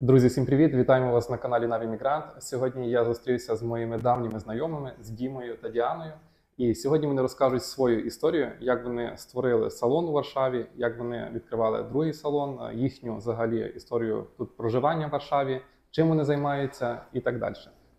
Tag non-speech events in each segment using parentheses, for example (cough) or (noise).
Друзі, всім привіт! Вітаємо вас на каналі Наві Мігрант. Сьогодні я зустрівся з моїми давніми знайомими з Дімою та Діаною. І сьогодні вони розкажуть свою історію, як вони створили салон у Варшаві, як вони відкривали другий салон, їхню взагалі історію тут проживання в Варшаві, чим вони займаються і так далі.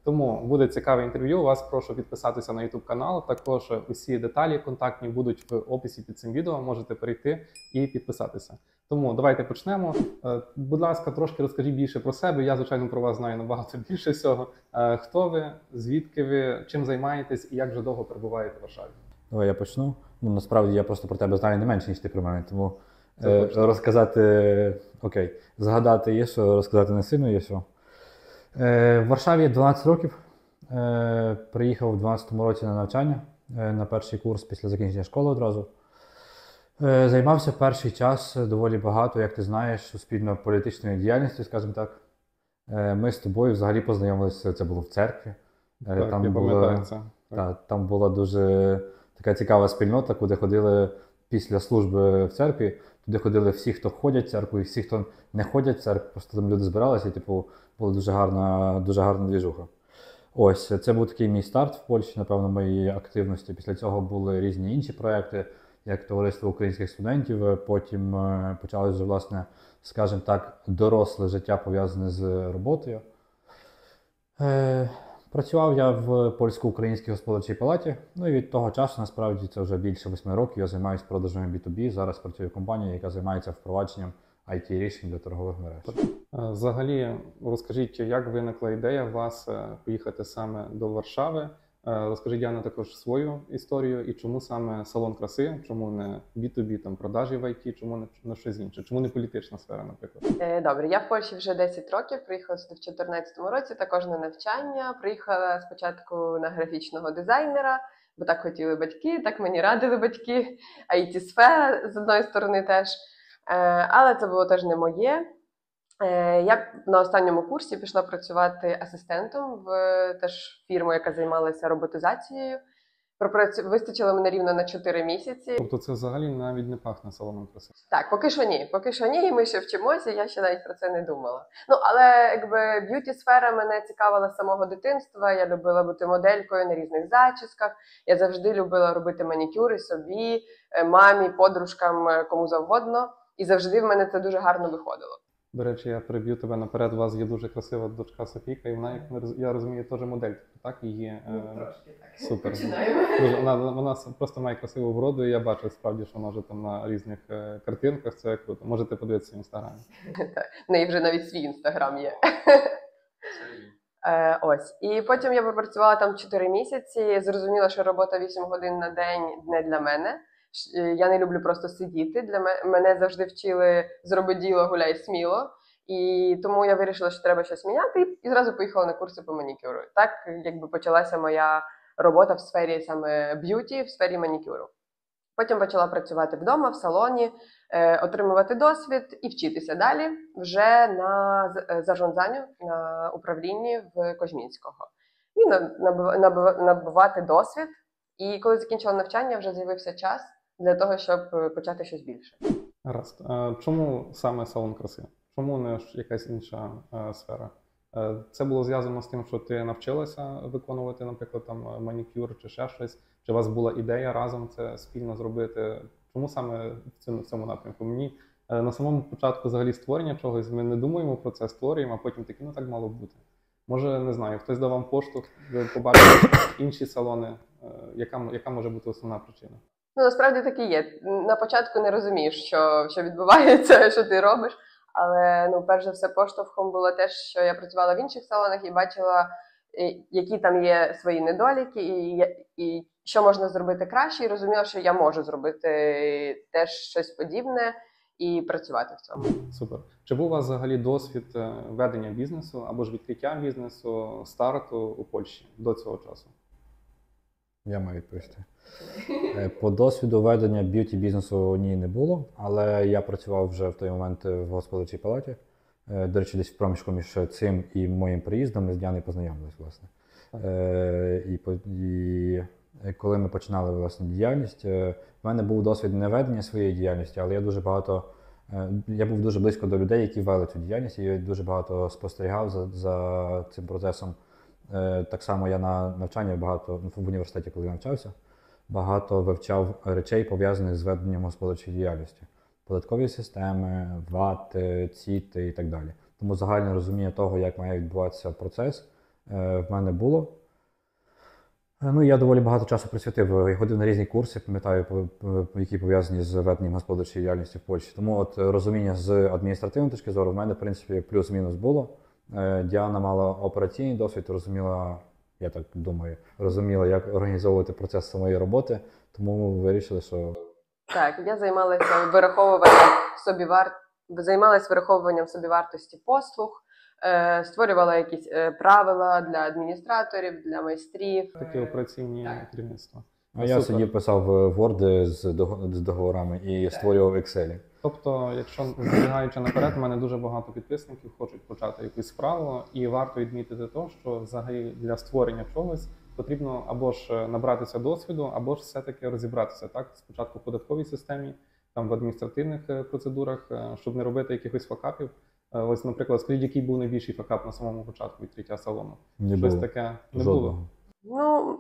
Тому буде цікаве інтерв'ю. Вас прошу підписатися на YouTube канал. Також усі деталі контактні будуть в описі під цим відео. Можете перейти і підписатися. Тому давайте почнемо. Е, Будь ласка, трошки розкажіть більше про себе. Я, звичайно, про вас знаю набагато (laughs) більше всього. Е, Хто ви, звідки ви, чим займаєтесь і як вже довго перебуваєте в Варшаві? Давай я почну. Ну насправді я просто про тебе знаю не менше, ніж ти про мене. Тому е, розказати окей, згадати є що, розказати не сильно є що. Е, в Варшаві 12 років. Е, приїхав у 12 році на навчання е, на перший курс після закінчення школи одразу. Займався перший час доволі багато, як ти знаєш, суспільно-політичною діяльністю, скажімо так. Ми з тобою взагалі познайомилися, це було в церкві. Так, я пам'ятаю це. та, там була дуже така цікава спільнота, куди ходили після служби в церкві. Туди ходили всі, хто ходять в церкву, і всі, хто не ходять в церкву, просто там люди збиралися, і типу, була дуже гарна, дуже гарна двіжуха. Ось це був такий мій старт в Польщі, напевно, моєї активності. Після цього були різні інші проекти, як товариство українських студентів. Потім е, почалося вже, власне, скажімо так, доросле життя пов'язане з роботою. Працював я в польсько-українській господарчій палаті. Ну і від того часу, насправді, це вже більше восьми років. Я займаюся продажами B2B. Зараз працюю в компанії, яка займається впровадженням it рішень для торгових мереж. Е, Взагалі, розкажіть, як виникла ідея вас е, поїхати саме до Варшави? Е, Розкажіть Діана також свою історію і чому саме салон краси, чому не B2B, там продажі в IT, чому не, не щось інше, чому не політична сфера, наприклад. Е, Добре, я в Польщі вже 10 років, приїхала сюди в 2014 році, також на навчання. Приїхала спочатку на графічного дизайнера, бо так хотіли батьки, так мені радили батьки, (laughs) it сфера з одної сторони теж. Е, Але це було теж не моє. Е, Я на останньому курсі пішла працювати асистентом в тех фірму, яка займалася роботизацією. Пропрацю... Вистачило мене рівно на 4 місяці. Тобто це взагалі навіть не пахне салоном краси. Так, поки що ні. Поки що ні, і ми ще вчимося, я ще навіть про це не думала. Ну, але якби beauty сфера мене цікавила з самого дитинства. Я любила бути моделькою на різних зачісках. Я завжди любила робити манікюри собі, е, мамі, подружкам, е, кому завгодно. І завжди в мене це дуже гарно виходило. До речі, я переб'ю тебе наперед. У вас є дуже красива дочка Софійка, і вона, як ми роз- я розумію, теж модель. Так, її е, так. супер. Починаємо. Вона, вона просто має красиву вроду, і я бачу справді, що вона вже там на різних е, картинках. Це круто. Можете подивитися в інстаграмі. В неї вже навіть свій інстаграм є. (laughs) Е, ось. І потім я попрацювала там 4 місяці. Зрозуміла, що робота 8 годин на день не для мене. Е, Я не люблю просто сидіти. Для мене, мене завжди вчили зроби діло, гуляй сміло. І тому я вирішила, що треба щось міняти, і- зразу поїхала на курси по манікюру. Так якби почалася моя робота в сфері саме beauty, в сфері манікюру. Потім почала працювати вдома, в салоні, е, отримувати досвід і вчитися далі вже на е, на управлінні в Козьмінського. І набувати досвід. І коли закінчила навчання, вже з'явився час для того, щоб е, почати щось більше. Гаразд. Е, Чому саме салон краси? Чому не якась інша е, сфера? Це було зв'язано з тим, що ти навчилася виконувати, наприклад, там манікюр чи ще щось. Чи у вас була ідея разом це спільно зробити? Чому саме в цьому, напрямку? Мені на самому початку взагалі створення чогось ми не думаємо про це, створюємо, а потім такі, ну так мало бути. Може, не знаю, хтось дав вам поштовх, ви побачили інші салони. Яка, яка може бути основна причина? Ну, насправді так і є. На початку не розумієш, що, що відбувається, (laughs) що ти робиш. Але ну, перш за все, поштовхом було те, що я працювала в інших салонах і бачила, які там є свої недоліки, і, і що можна зробити краще, і розуміла, що я можу зробити теж щось подібне і працювати в цьому. Супер. Чи був у вас взагалі досвід е, ведення бізнесу або ж відкриття бізнесу старту у Польщі до цього часу? Я маю відповісти. Е, По досвіду ведення beauty бізнесу ні не було, але я працював вже в той момент в господарчій палаті. Е, До речі, десь в проміжку між цим і моїм приїздом ми з Діаною познайомились, власне. Е, І, і коли ми починали власне діяльність, в мене був досвід не ведення своєї діяльності, але я дуже багато Я був дуже близько до людей, які вели цю діяльність, і я дуже багато спостерігав за, за цим процесом. Е, Так само я на навчанні багато ну, в університеті, коли навчався, багато вивчав речей, пов'язаних з веденням господарчої діяльності, податкові системи, вати, ціти і так далі. Тому загальне розуміння того, як має відбуватися процес, е, в мене було. Е, Ну, я доволі багато часу присвятив. Я ходив на різні курси, пам'ятаю, які пов'язані з веденням господарчої діяльності в Польщі. Тому от розуміння з адміністративної точки зору в мене, в принципі, плюс-мінус було. Е, Діана мала операційний досвід, розуміла, я так думаю, розуміла, як організовувати процес самої роботи, тому ми вирішили, що Так, я займалася вираховуванням собівар... займалася вираховуванням собівартості послуг, е, створювала якісь е, правила для адміністраторів, для майстрів. Такі операційні керівництва. А я сидів, писав е, Word з, дого- з договорами і створював Excel. Тобто, якщо забігаючи наперед, у мене дуже багато підписників хочуть почати якусь справу, і варто відмітити те, що взагалі для створення чогось потрібно або ж е, набратися досвіду, або ж все-таки розібратися так спочатку в податковій системі, там в адміністративних е, процедурах, е, щоб не робити якихось факапів. Е, Ось, наприклад, скажіть, який був найбільший факап на самому початку відкриття салону? Не Щось було таке не жодного. було. Ну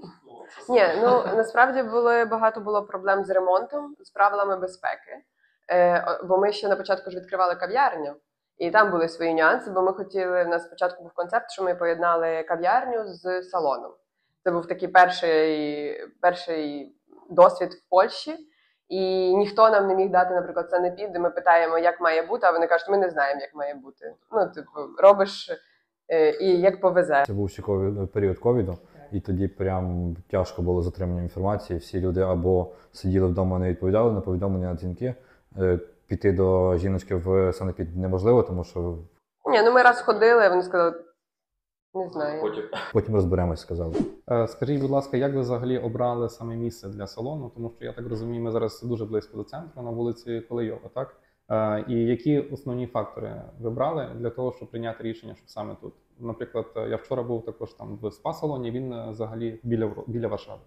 ні, ну насправді були багато було проблем з ремонтом, з правилами безпеки. Е, бо ми ще на початку ж відкривали кав'ярню, і там були свої нюанси, бо ми хотіли. У нас спочатку був концепт, що ми поєднали кав'ярню з салоном. Це був такий перший, перший досвід в Польщі. І ніхто нам не міг дати, наприклад, це не піде. Ми питаємо, як має бути, а вони кажуть, ми не знаємо, як має бути. Ну, типу, робиш е, і як повезе. Це був ще період ковіду, і тоді прям тяжко було затримання інформації. Всі люди або сиділи вдома, не відповідали на повідомлення на дзвінки. Е, Піти до жіночки в санепід неможливо, тому що Ні, ну ми раз ходили, вони сказали, не знаю. потім розберемось, сказали. Е, Скажіть, будь ласка, як ви взагалі обрали саме місце для салону? Тому що я так розумію, ми зараз дуже близько до центру на вулиці Колейова, так? Е, І які основні фактори ви брали для того, щоб прийняти рішення, щоб саме тут? Наприклад, я вчора був також там в спа-салоні, він е, взагалі біля біля Варшави.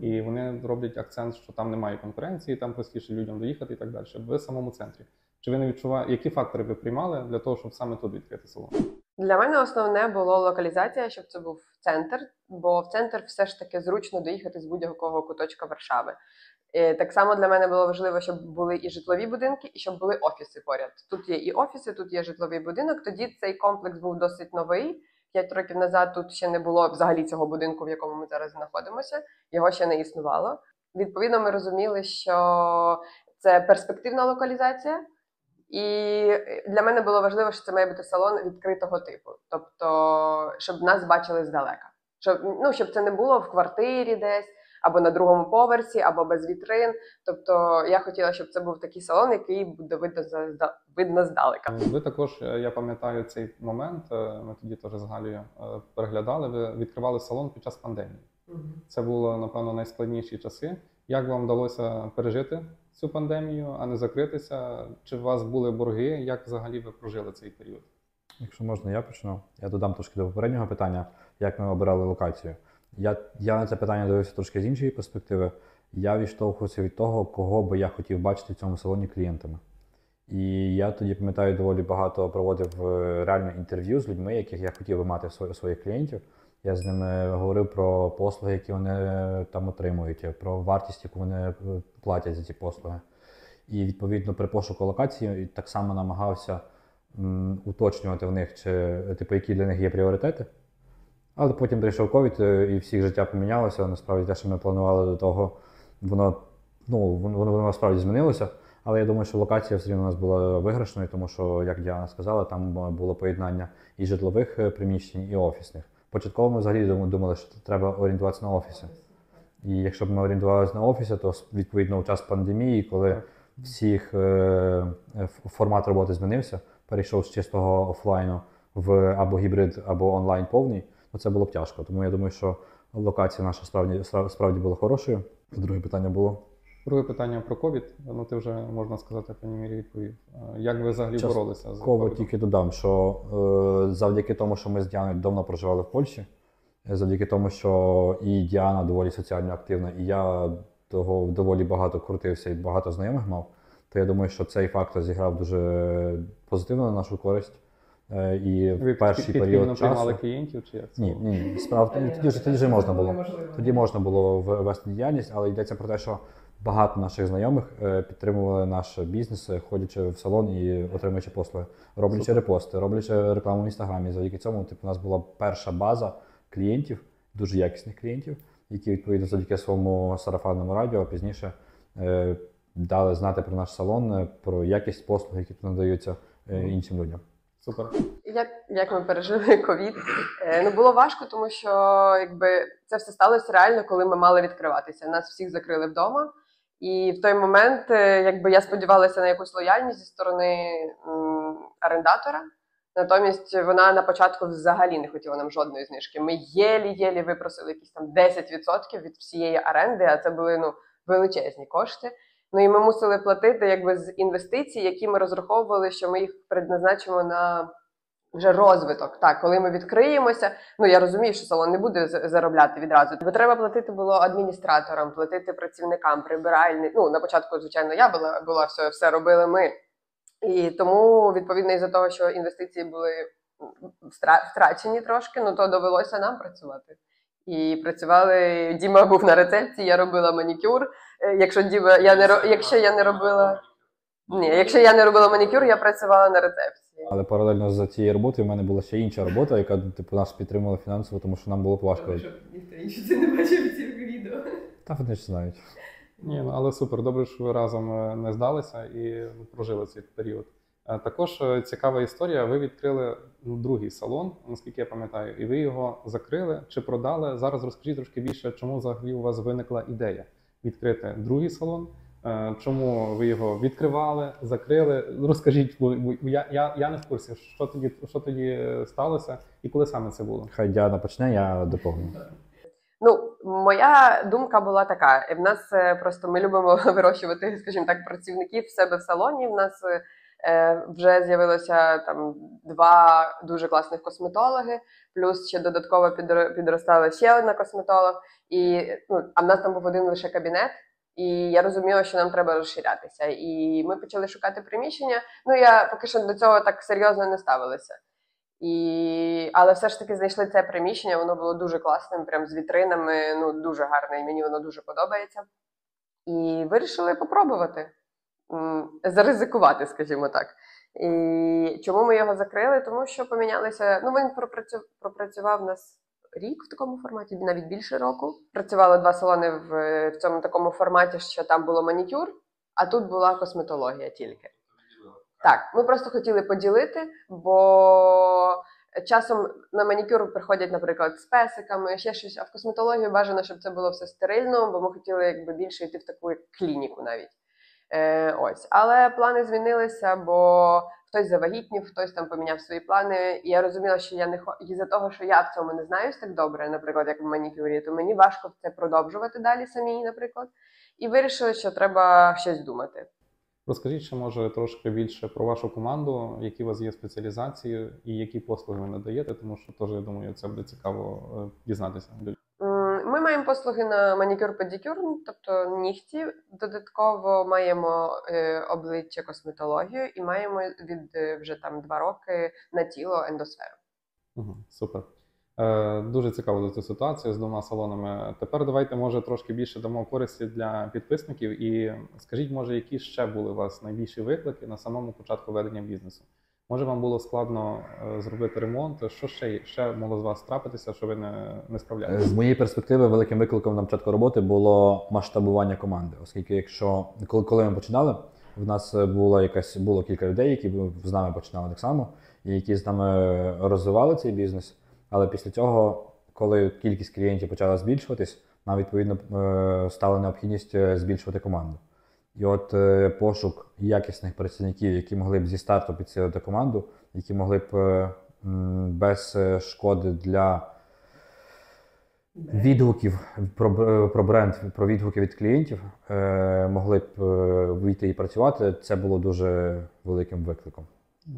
І вони роблять акцент, що там немає конкуренції, там простіше людям доїхати і так далі. Ви в самому центрі. Чи ви не відчуваєте, які фактори ви приймали для того, щоб саме тут відкрити салон? Для мене основне було локалізація, щоб це був центр, бо в центр все ж таки зручно доїхати з будь-якого куточка Варшави. Е, Так само для мене було важливо, щоб були і житлові будинки, і щоб були офіси поряд. Тут є і офіси, тут є житловий будинок. Тоді цей комплекс був досить новий. П'ять років назад тут ще не було взагалі цього будинку, в якому ми зараз знаходимося. Його ще не існувало. Відповідно, ми розуміли, що це перспективна локалізація. І для мене було важливо, що це має бути салон відкритого типу, тобто, щоб нас бачили здалека. Щоб, ну, щоб це не було в квартирі десь, або на другому поверсі, або без вітрин. Тобто я хотіла, щоб це був такий салон, який буде видно, за- видно здалека. Ви також, е, я пам'ятаю цей момент. е, Ми тоді теж з Галією е, переглядали. Ви відкривали салон під час пандемії. Це було напевно найскладніші часи. Як вам вдалося пережити цю пандемію, а не закритися? Чи у вас були борги? Як взагалі ви прожили цей період? Якщо можна, я почну. Я додам трошки до попереднього питання, як ми обирали локацію. Я, я на це питання дивився трошки з іншої перспективи. Я відштовхувався від того, кого би я хотів бачити в цьому салоні клієнтами. І я тоді пам'ятаю, доволі багато проводив е, реально інтерв'ю з людьми, яких я хотів би мати в своїх, клієнтів. Я з ними говорив про послуги, які вони е, там отримують, про вартість, яку вони е, платять за ці послуги. І відповідно при пошуку локації так само намагався м, уточнювати в них, чи типу, які для них є пріоритети. Але потім прийшов ковід, е, і всіх життя помінялося. Насправді те, що ми планували до того, воно ну воно, воно, насправді змінилося. Але я думаю, що локація все рівно у нас була виграшною, тому що, як Діана сказала, там було поєднання і житлових е, приміщень, і офісних. Початково ми взагалі думали, що треба орієнтуватися на офіси. І якщо б ми орієнтувалися на офіси, то відповідно у час пандемії, коли всіх е, формат роботи змінився, перейшов з чистого офлайну в або гібрид, або онлайн повний, це було б тяжко. Тому я думаю, що локація наша справді справді була хорошою. Друге питання було. Друге питання про ковід. Ну ти вже можна сказати, пані Мірі відповів. Як ви взагалі Частково боролися з Кого тільки додам, що е, завдяки тому, що ми з Діаною давно проживали в Польщі, е, завдяки тому, що і Діана доволі соціально активна, і я того доволі багато крутився і багато знайомих мав, То я думаю, що цей фактор зіграв дуже позитивно на нашу користь. Е, І Ви в перший підпільно період приймали часу. клієнтів чи як? це Ні, ні, ні. Справа в тоді вже тоді вже можна було. Тоді можна було в- вести діяльність, але йдеться про те, що багато наших знайомих е, підтримували наш бізнес, е, ходячи в салон і отримуючи послуги, роблячи Супер. репости, роблячи рекламу в інстаграмі. Завдяки цьому, типу, у нас була перша база клієнтів, дуже якісних клієнтів, які відповідно завдяки своєму сарафанному радіо пізніше е, дали знати про наш салон, про якість послуг, які тут надаються е, іншим людям. Супер. Як, як ми пережили (laughs) ковід? Е, Ну було важко, тому що якби це все сталося реально, коли ми мали відкриватися. Нас всіх закрили вдома. І в той момент, е, якби я сподівалася на якусь лояльність зі сторони м, орендатора. Натомість вона на початку взагалі не хотіла нам жодної знижки. Ми єлі-єлі випросили якісь там 10% від всієї оренди, а це були ну величезні кошти. Ну і ми мусили платити якби з інвестицій, які ми розраховували, що ми їх предназначимо на вже розвиток. Так, коли ми відкриємося, ну я розумію, що салон не буде заробляти відразу. Бо треба платити було адміністраторам, платити працівникам, прибиральні. Ну на початку, звичайно, я була була все, все робили ми. І тому, відповідно, із-за того, що інвестиції були втрачені трошки, ну то довелося нам працювати. І працювали. Діма був на рецепції, я робила манікюр. Е, Якщо Діма, я не якщо я не робила. Ні, якщо я не робила манікюр, я працювала на рецепції. Але паралельно з цією роботою в мене була ще інша робота, яка типу нас підтримувала фінансово, тому що нам було важко. ніхто інший це не бачив цих відео. Та вони ж знають. Ні, ну але супер. Добре, що ви разом е, не здалися і ну, прожили цей період. Е, Також цікава історія. Ви відкрили ну, другий салон, наскільки я пам'ятаю, і ви його закрили чи продали. Зараз розкажіть трошки більше, чому взагалі у вас виникла ідея відкрити другий салон. Е, Чому ви його відкривали, закрили? Розкажіть, бо бо я, я, я не в курсі, що тоді, що тоді е, сталося і коли саме це було. Хай Діана почне, я доповню. Ну, моя думка була така: в нас е, просто ми любимо (laughs) вирощувати, скажімо так, працівників в себе в салоні. В нас е, вже з'явилося там два дуже класних косметологи, плюс ще додатково підро- підростала ще одна косметолог. І ну, а в нас там був один лише кабінет. І я розуміла, що нам треба розширятися. І ми почали шукати приміщення. Ну я поки що до цього так серйозно не ставилася. І... Але все ж таки знайшли це приміщення, воно було дуже класним, прям з вітринами, ну дуже гарне, і мені воно дуже подобається. І вирішили попробувати, заризикувати, скажімо так. І чому ми його закрили? Тому що помінялися. Ну, він пропрацював нас рік в такому форматі, навіть більше року. Працювали два салони в, в цьому такому форматі, що там було манікюр, а тут була косметологія тільки. Так, ми просто хотіли поділити, бо часом на манікюр приходять, наприклад, з песиками, ще щось, а в косметологію бажано, щоб це було все стерильно, бо ми хотіли якби більше йти в таку клініку навіть. Е, ось. Але плани змінилися, бо хтось завагітнів, хтось там поміняв свої плани. І я розуміла, що я не хо... із-за того, що я в цьому не знаюсь так добре, наприклад, як в манікюрі, то мені важко це продовжувати далі самій, наприклад. І вирішили, що треба щось думати. Розкажіть ще може трошки більше про вашу команду, які у вас є спеціалізації і які послуги ви надаєте, тому що теж я думаю, це буде цікаво е, дізнатися. Ми маємо послуги на манікюр-педикюр, ну, тобто нігті. Додатково маємо е, обличчя косметологію і маємо від е, вже там два роки на тіло ендосферу. Угу, супер. Е, дуже цікаво за цю ситуацію з двома салонами. Тепер давайте, може, трошки більше дамо користі для підписників. І скажіть, може, які ще були у вас найбільші виклики на самому початку ведення бізнесу? Може, вам було складно е, зробити ремонт? Що ще, ще могло з вас трапитися, що ви не, не справлялися? З моєї перспективи, великим викликом на початку роботи було масштабування команди, оскільки, якщо коли, коли ми починали, в нас було якась було кілька людей, які з нами починали так само, і які з нами розвивали цей бізнес. Але після цього, коли кількість клієнтів почала збільшуватись, нам відповідно е, стала необхідність е, збільшувати команду. І от е, пошук якісних працівників, які могли б зі старту підсилити команду, які могли б е, м, без е, шкоди для відгуків про, про бренд, про відгуки від клієнтів, е, могли б е, вийти і працювати. Це було дуже великим викликом.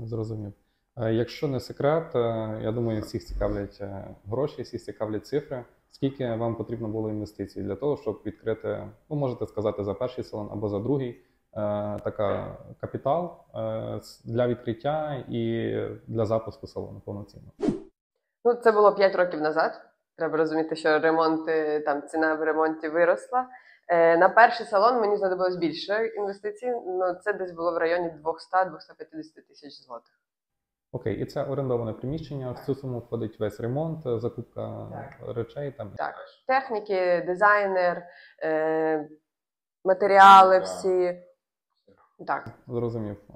Зрозумів. Е, Якщо не секрет, е, я думаю, всіх цікавлять е, гроші, всіх цікавлять цифри. Скільки вам потрібно було інвестицій для того, щоб відкрити, ну можете сказати, за перший салон або за другий, така капітал е, для відкриття і для запуску салону повноцінно. Ну, це було 5 років назад. Треба розуміти, що ремонт, е, там ціна в ремонті виросла. Е, на перший салон мені знадобилось більше інвестицій. Ну, це десь було в районі 200-250 тисяч злотих. Окей, і це орендоване приміщення. В цю суму входить весь ремонт, закупка закупка речей там. Так. Техніки, дизайнер, е, матеріали Так. всі. Так. Зрозумів. Е,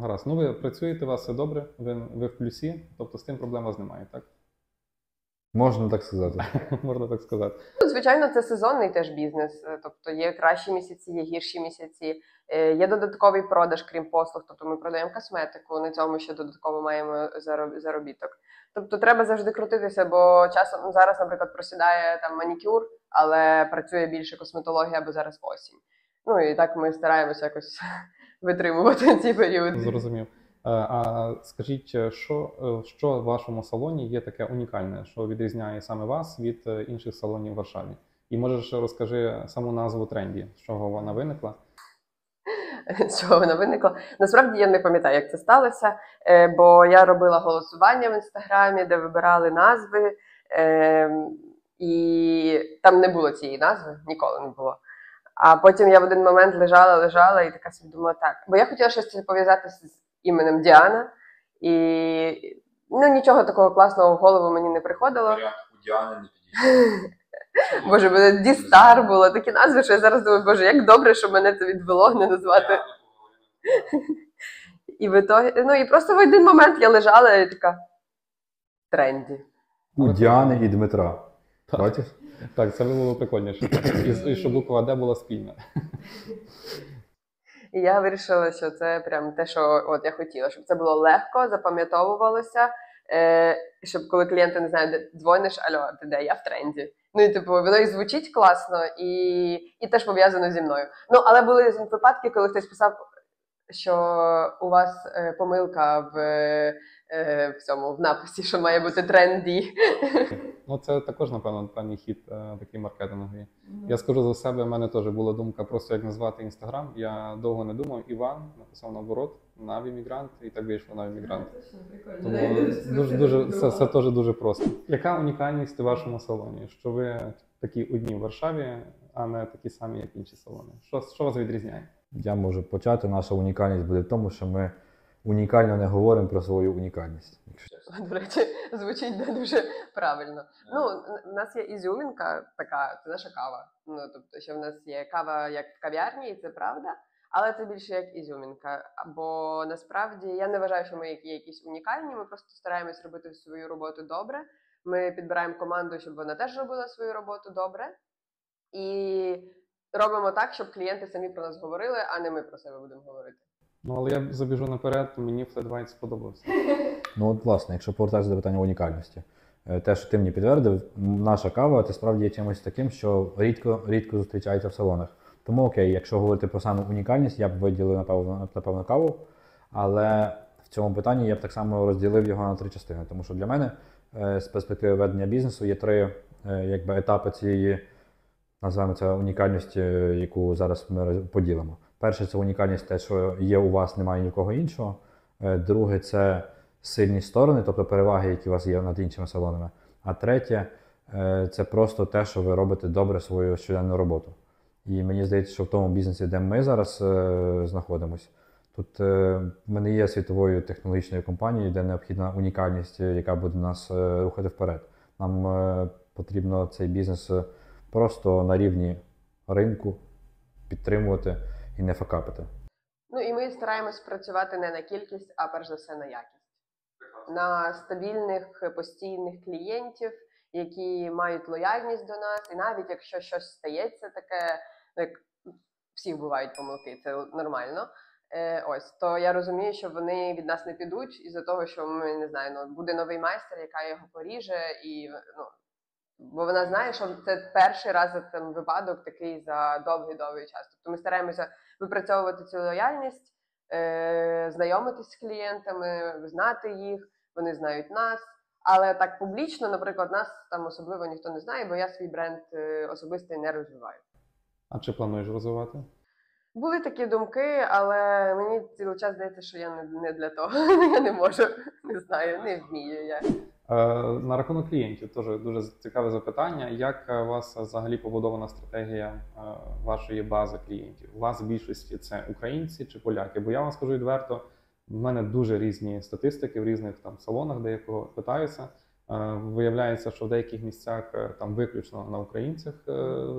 гаразд. Ну, ви працюєте, у вас все добре, ви, ви в плюсі, тобто з тим проблем у вас немає, так? Можна так сказати. (laughs) Можна так сказати. Ну, звичайно, це сезонний теж бізнес. Е, Тобто є кращі місяці, є гірші місяці. Е, Є додатковий продаж, крім послуг. Тобто ми продаємо косметику, на цьому ще додатково маємо зароб- заробіток. Тобто треба завжди крутитися, бо часом ну, зараз, наприклад, просідає там манікюр, але працює більше косметологія, бо зараз осінь. Ну і так ми стараємося якось (laughs) витримувати (laughs) ці періоди. Зрозумів. Е, А скажіть, е, що, е, що в вашому салоні є таке унікальне, що відрізняє саме вас від інших салонів в Варшаві? І можеш розкажи саму назву тренді, з чого вона виникла? (laughs) з чого вона виникла. Насправді я не пам'ятаю, як це сталося, бо я робила голосування в інстаграмі, де вибирали назви, е, і там не було цієї назви, ніколи не було. А потім я в один момент лежала, лежала і така собі думала, так. Бо я хотіла щось пов'язати з іменем Діана, і ну, нічого такого класного в голову мені не приходило. У Діани не підійшов. (laughs) Боже, мене Дістар було такі назви, що я зараз думаю, боже, як добре, що мене це відвело не назвати. І в ітогі, ну і просто в один момент я лежала і така тренді. У Діани і Дмитра. Так. Бачиш? Так, це було прикольніше. І, і щоб буква Д була спільна. І я вирішила, що це прям те, що от я хотіла, щоб це було легко, запам'ятовувалося. Е, щоб коли клієнти не знають, де дзвониш, альо, ти де? Я в тренді. Ну і типу, воно і звучить класно, і, і теж пов'язано зі мною. Ну, але були випадки, коли хтось писав, що у вас е, помилка в, в цьому в написі, що має бути тренді. Ну, це також, напевно, певний хід е, такий маркетинговий. Я скажу за себе, в мене теж була думка просто як назвати інстаграм. Я довго не думав. Іван написав наоборот, Наві Мігрант, і так вийшло Наві Мігрант. Тому дуже, дуже, це, це теж дуже просто. Яка унікальність у вашому салоні? Що ви такі одні в Варшаві, а не такі самі, як інші салони? Що, що вас відрізняє? Я можу почати. Наша унікальність буде в тому, що ми унікально не говоримо про свою унікальність. Якщо До речі, звучить не дуже правильно. Ну, в нас є ізюмінка така, це наша кава. Ну, тобто, що в нас є кава як в кав'ярні, і це правда, але це більше як ізюмінка. Бо насправді я не вважаю, що ми які- якісь унікальні. Ми просто стараємось робити свою роботу добре. Ми підбираємо команду, щоб вона теж робила свою роботу добре. І робимо так, щоб клієнти самі про нас говорили, а не ми про себе будемо говорити. Ну, але я забіжу наперед, мені Flat сподобався. (laughs) Ну, от, власне, якщо повертатися до питання унікальності, Е, те, що ти мені підтвердив, наша кава це справді є чимось таким, що рідко, рідко зустрічається в салонах. Тому окей, якщо говорити про саме унікальність, я б виділив напевно, напевно каву. Але в цьому питанні я б так само розділив його на три частини. Тому що для мене е, з перспективи ведення бізнесу є три е, якби, етапи цієї, називаємо це унікальності, яку зараз ми поділимо. Перше це унікальність, те, що є у вас, немає нікого іншого. Е, Друге, це сильні сторони, тобто переваги, які у вас є над іншими салонами. А третє е, це просто те, що ви робите добре свою щоденну роботу. І мені здається, що в тому бізнесі, де ми зараз е, знаходимося, тут ми не є світовою технологічною компанією, де необхідна унікальність, яка буде нас рухати вперед. Нам потрібно цей бізнес просто на рівні ринку підтримувати і не факапити. Ну і ми стараємось працювати не на кількість, а перш за все на якість. На стабільних постійних клієнтів, які мають лояльність до нас, і навіть якщо щось стається таке, ну, як всіх бувають помилки, це нормально. Е, ось то я розумію, що вони від нас не підуть із-за того, що ми не знаю, ну буде новий майстер, яка його поріже, і ну бо вона знає, що це перший раз там випадок такий за довгий довгий час. Тобто ми стараємося випрацьовувати цю лояльність, е, знайомитись з клієнтами, знати їх, вони знають нас. Але так публічно, наприклад, нас там особливо ніхто не знає, бо я свій бренд е, особистий не розвиваю. А чи плануєш розвивати? Були такі думки, але мені цілий час здається, що я не для того. (laughs) Я не можу, не знаю, не вмію я. Е, На рахунок клієнтів теж дуже цікаве запитання. Як е, у вас взагалі побудована стратегія е, вашої бази клієнтів? У вас в більшості це українці чи поляки? Бо я вам скажу відверто, в мене дуже різні статистики в різних там салонах, де я кого питаюся. Виявляється, що в деяких місцях там виключно на українцях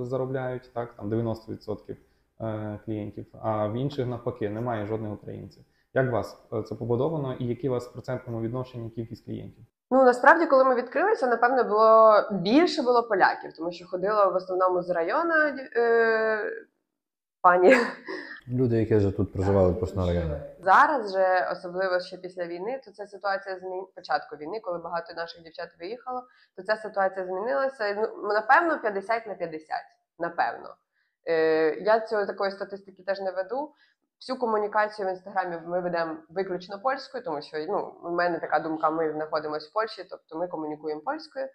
заробляють, так там 90% е, клієнтів, а в інших навпаки немає жодних українців. Як у вас це побудовано, і які у вас процентному відношенні кількість клієнтів? Ну насправді, коли ми відкрилися, напевно, було більше було поляків, тому що ходила в основному з району е, пані. Люди, які вже тут проживали просто на районі. Зараз же, особливо ще після війни, то ця ситуація змін... початку війни, коли багато наших дівчат виїхало, то ця ситуація змінилася. Ну, напевно, 50 на 50. Напевно. Е, я цього такої статистики теж не веду. Всю комунікацію в інстаграмі ми ведемо виключно польською, тому що ну, у мене така думка, ми знаходимося в Польщі, тобто ми комунікуємо польською.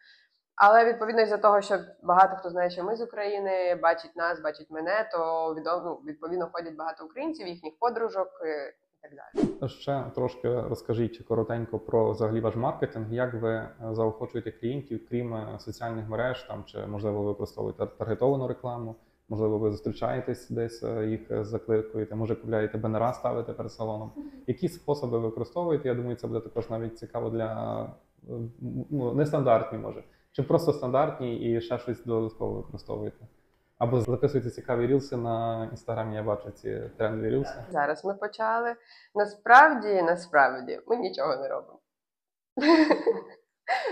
Але відповідно із-за того, що багато хто знає, що ми з України, бачить нас, бачить мене, то відомо, ну, відповідно ходять багато українців, їхніх подружок е, і так далі. Ще трошки розкажіть коротенько про взагалі ваш маркетинг. Як ви е, заохочуєте клієнтів, крім е, соціальних мереж, там чи можливо ви використовуєте таргетовану рекламу? Можливо, ви зустрічаєтесь десь е, їх е, закликуєте, може купляєте бенера, ставите перед салоном. Які способи використовуєте? Я думаю, це буде також навіть цікаво для е, ну, нестандартні, може, чи просто стандартні і ще щось додатково використовуєте. Або записуєте цікаві рілси на інстаграмі. Я бачу ці трендові рілси. Зараз ми почали. Насправді, насправді, ми нічого не робимо. (laughs)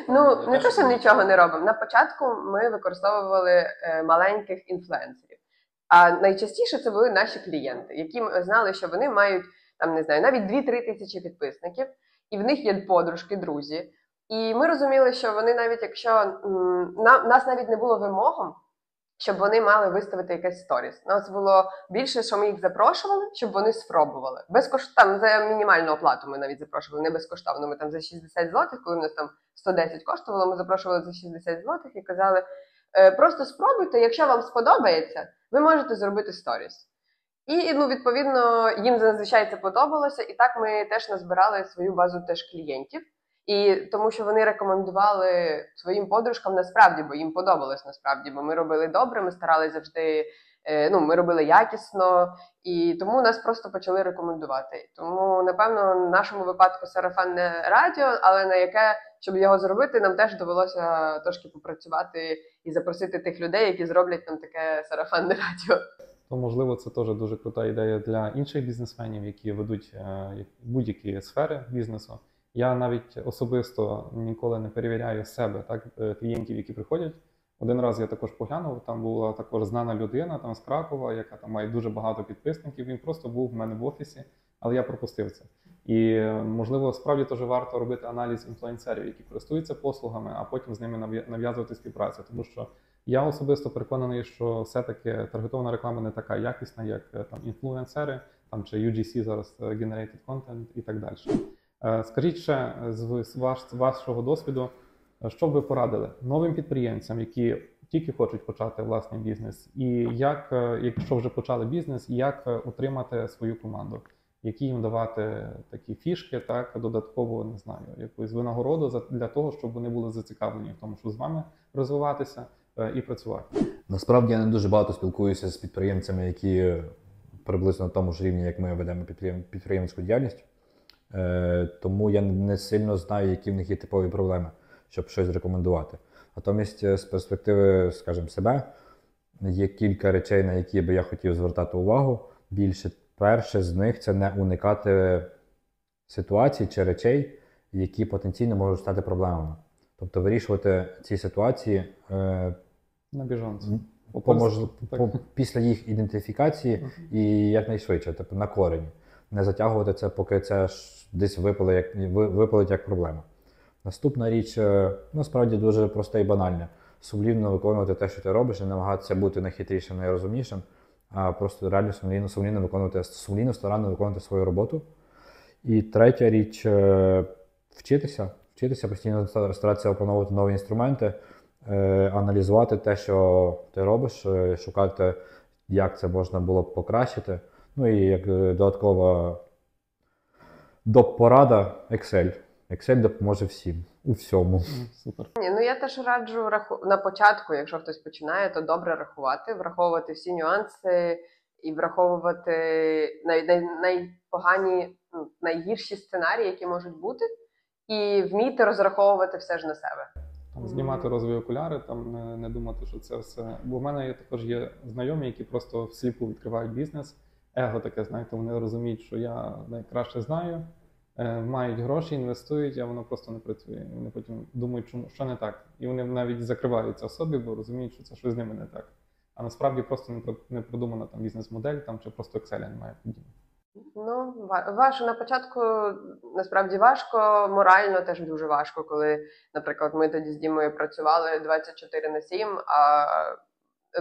Ну, не те, що нічого не робимо. На початку ми використовували маленьких інфлюенсерів. А найчастіше це були наші клієнти, які ми знали, що вони мають там не знаю, навіть 2-3 тисячі підписників, і в них є подружки, друзі. І ми розуміли, що вони навіть якщо на, нас навіть не було вимогом, щоб вони мали виставити якесь сторіс. Нас було більше, що ми їх запрошували, щоб вони спробували. Безкоштовно за мінімальну оплату ми навіть запрошували, не безкоштовно. Ми там за 60 злотих, коли в нас там 110 коштувало, ми запрошували за 60 злотих і казали: «Е, просто спробуйте, якщо вам сподобається, ви можете зробити сторіс. І ну, відповідно, їм зазвичай це подобалося, і так ми теж назбирали свою базу теж клієнтів. І тому що вони рекомендували своїм подружкам насправді, бо їм подобалось насправді, бо ми робили добре, ми старалися завжди. е, Ну, ми робили якісно, і тому нас просто почали рекомендувати. Тому, напевно, в нашому випадку сарафанне радіо, але на яке, щоб його зробити, нам теж довелося трошки попрацювати і запросити тих людей, які зроблять нам таке сарафанне радіо. то можливо це теж дуже крута ідея для інших бізнесменів, які ведуть е, будь-які сфери бізнесу. Я навіть особисто ніколи не перевіряю себе так е, клієнтів, які приходять. Один раз я також поглянув, там була також знана людина там з Кракова, яка там має дуже багато підписників. Він просто був в мене в офісі, але я пропустив це. І можливо, справді теж варто робити аналіз інфлюенсерів, які користуються послугами, а потім з ними нав'я- нав'язувати співпрацю. Тому що я особисто переконаний, що все-таки таргетована реклама не така якісна, як е, там інфлюенсери, там чи UGC зараз е, Generated Content і так далі. Е, Скажіть ще з ваш, вашого досвіду, що б ви порадили новим підприємцям, які тільки хочуть почати власний бізнес, і як, якщо вже почали бізнес, як утримати свою команду, які їм давати такі фішки, так додатково не знаю, якусь винагороду для того, щоб вони були зацікавлені в тому, щоб з вами розвиватися е, і працювати. Насправді я не дуже багато спілкуюся з підприємцями, які приблизно на тому ж рівні, як ми ведемо підприєм- підприємницьку діяльність. Е, тому я не сильно знаю, які в них є типові проблеми, щоб щось рекомендувати. Натомість, е, з перспективи, скажімо, себе, є кілька речей, на які би я хотів звертати увагу. Більше перше з них це не уникати ситуацій чи речей, які потенційно можуть стати проблемами. Тобто вирішувати ці ситуації е, На біжанцю. Помож... по, після їх ідентифікації і якнайшвидше, тобто на корені. Не затягувати це, поки це десь випало як, випалить як проблема. Наступна річ е, насправді дуже проста і банальна. Сумлінно виконувати те, що ти робиш, не намагатися бути найхитрішим, найрозумнішим, а просто реально сумлінно, сумлінно виконувати, сумлінно, старанно виконувати свою роботу. І третя річ е, вчитися, вчитися постійно старатися опановувати нові інструменти, е, аналізувати те, що ти робиш, е, шукати, як це можна було б покращити. Ну і як додаткова доп-порада Excel. Excel допоможе всім у всьому. Супер. Ні, ну я теж раджу раху... на початку, якщо хтось починає, то добре рахувати, враховувати всі нюанси і враховувати най... Най... найпогані, ну, найгірші сценарії, які можуть бути, і вміти розраховувати все ж на себе. Там знімати розові окуляри, там не, не думати, що це все. Бо в мене є також є знайомі, які просто всліпу відкривають бізнес. Его таке, знаєте, вони розуміють, що я найкраще знаю, мають гроші, інвестують, а воно просто не працює. І вони потім думають, чому що не так. І вони навіть закриваються собі, бо розуміють, що це щось з ними не так. А насправді просто не про- не продумана там бізнес-модель, там чи просто Excel немає подібне. Ну, ва- важко на початку насправді важко, морально теж дуже важко, коли, наприклад, ми тоді з Дімою працювали 24 на 7, а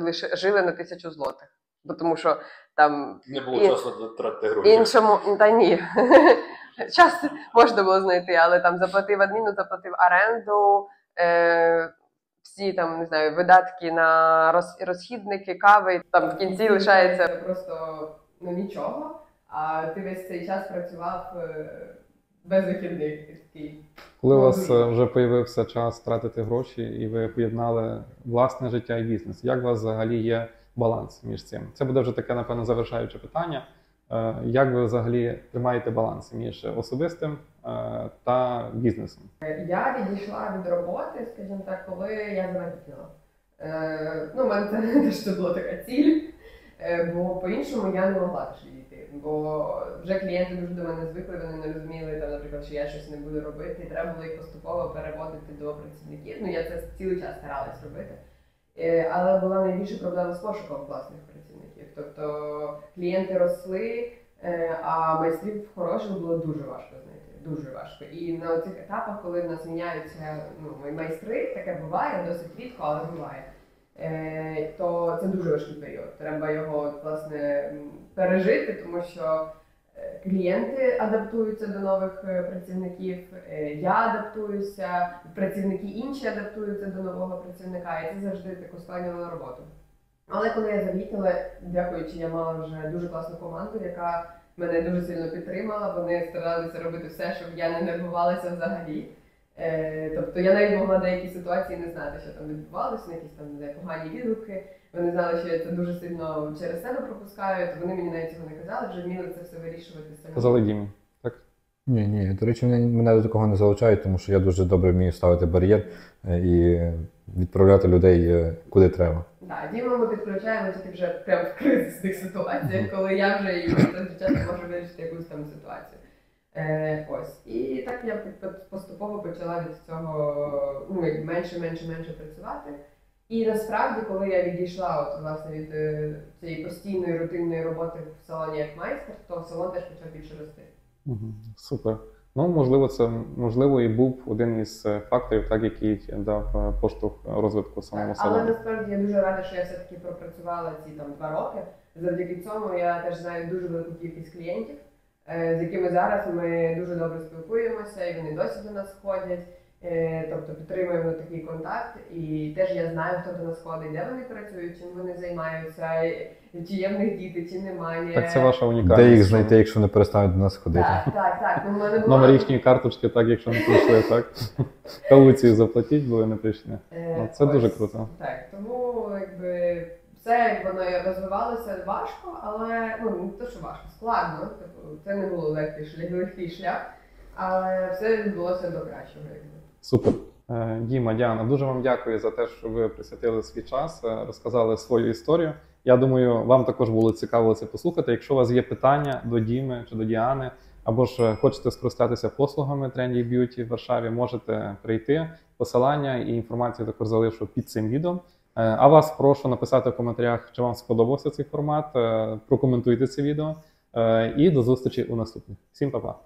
лише жили на тисячу злотих. Бо тому що там Не було І- часу тратити гроші. іншому та ні. (laughs) Час можна було знайти, але там заплатив адміну, заплатив оренду, е, всі там не знаю, видатки на роз, розхідники, кави. Там в кінці лишається просто ну нічого. А ти весь цей час працював е, без вихідних. Коли у вас е, вже появився час тратити гроші, і ви поєднали власне життя і бізнес, як у вас взагалі є баланс між цим? Це буде вже таке, напевно, завершаюче питання. Е, Як ви взагалі тримаєте баланс між особистим е, та бізнесом? Я відійшла від роботи, скажімо так, коли я завагітніла. Е, ну, у мене це (laughs) теж це була така ціль, е, бо по-іншому я не могла теж відійти. Бо вже клієнти дуже до мене звикли, вони не розуміли, там, наприклад, що я щось не буду робити, і треба було їх поступово переводити до працівників. Ну, я це цілий час старалась робити. Е, Але була найбільша проблема з пошуком власних працівників. Тобто клієнти росли, е, а майстрів хороших було дуже важко знайти. Дуже важко. І на цих етапах, коли в нас міняються ну, майстри, таке буває досить рідко, але буває. Е, то це дуже важкий період. Треба його власне пережити, тому що клієнти адаптуються до нових е, працівників, е, я адаптуюся, працівники інші адаптуються до нового працівника, і це завжди таку складнювало роботу. Але коли я завітила, дякуючи, я мала вже дуже класну команду, яка мене дуже сильно підтримала. Вони старалися робити все, щоб я не нервувалася взагалі. Е, тобто я навіть могла деякі ситуації не знати, що там відбувалося, якісь там не погані відгуки. Вони знали, що я це дуже сильно через себе пропускаю, то вони мені навіть цього не казали, вже вміли це все вирішувати самі. Казали Дімі. Так? Ні, ні. До речі, мене, мене до такого не залучають, тому що я дуже добре вмію ставити бар'єр е, і відправляти людей е, куди треба. Так, Діму ми підключаємо тільки вже прямо в кризисних ситуаціях, коли я вже і часто можу вирішити якусь там ситуацію. Е, ось. І так я поступово почала від цього ну, менше, менше, менше працювати. І насправді, коли я відійшла от, власне, від е, цієї постійної рутинної роботи в салоні як майстер, то салон теж почав більше рости. Угу. Супер. Ну, можливо, це можливо і був один із е, факторів, так який дав е, поштовх розвитку самого Так, але насправді я дуже рада, що я все-таки пропрацювала ці там два роки. Завдяки цьому я теж знаю дуже велику кількість клієнтів, з якими зараз ми дуже добре спілкуємося, і вони досі до нас ходять. Е, Тобто підтримуємо такий контакт, і теж я знаю, хто до нас ходить, де вони працюють, чим вони займаються, чи є в них діти, чи немає. Так це ваша унікальність. Де їх знайти, якщо не перестануть до нас ходити? Так, так, так. Ну, мене була... Номер їхньої карточки, так, якщо не прийшли, так. (laughs) Кауцію заплатіть, бо ви не прийшли. Е, Ну, це ось. дуже круто. Так, тому якби все воно розвивалося важко, але ну не те, що важко, складно. Типу, це не було легкий шлях, легкий шлях, але все відбулося до кращого. Супер. Е, Діма, Діана, дуже вам дякую за те, що ви присвятили свій час, е, розказали свою історію. Я думаю, вам також було цікаво це послухати. Якщо у вас є питання до Діми чи до Діани, або ж е, хочете скористатися послугами Trendy Beauty в Варшаві, можете прийти. Посилання і інформацію також залишу під цим відео. А вас прошу написати в коментарях, чи вам сподобався цей формат. Прокоментуйте це відео. І до зустрічі у наступних. Всім па-па!